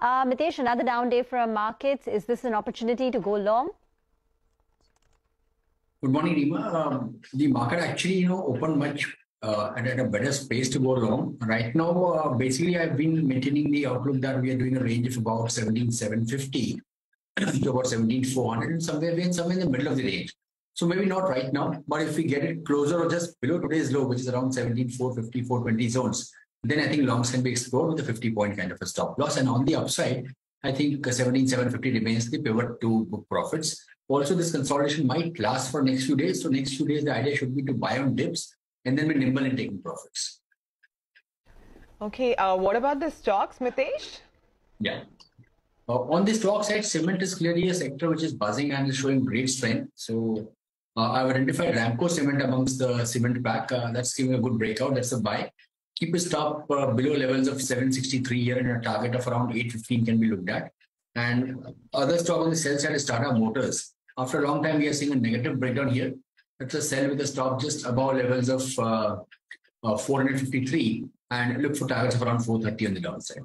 Uh, Mitessh, another down day for our markets. Is this an opportunity to go long? Good morning, Rima. Um, the market actually, you know, opened much uh, at, a better space to go long. Right now, uh, basically, I've been maintaining the outlook that we are doing a range of about 17,750 to about 17,400 and somewhere in somewhere in the middle of the range. So maybe not right now, but if we get it closer or just below today's low, which is around 17,450, 420 zones, then I think longs can be explored with a 50 point kind of a stop loss. And on the upside, I think 17,750 remains the pivot to book profits. Also, this consolidation might last for next few days. So next few days, the idea should be to buy on dips and then be nimble in taking profits. Okay, uh, what about the stocks, Mitessh? Yeah. Uh, on the stock side, cement is clearly a sector which is buzzing and is showing great strength. So uh, I've identified Ramco Cement amongst the cement pack. Uh, that's giving a good breakout. That's a buy. Keep a stop uh, below levels of 763 here and a target of around 815 can be looked at. And other stock on the sell side is Tata Motors. After a long time, we are seeing a negative breakdown here. That's a sell with a stop just above levels of uh, uh, 453 and look for targets of around 430 on the downside.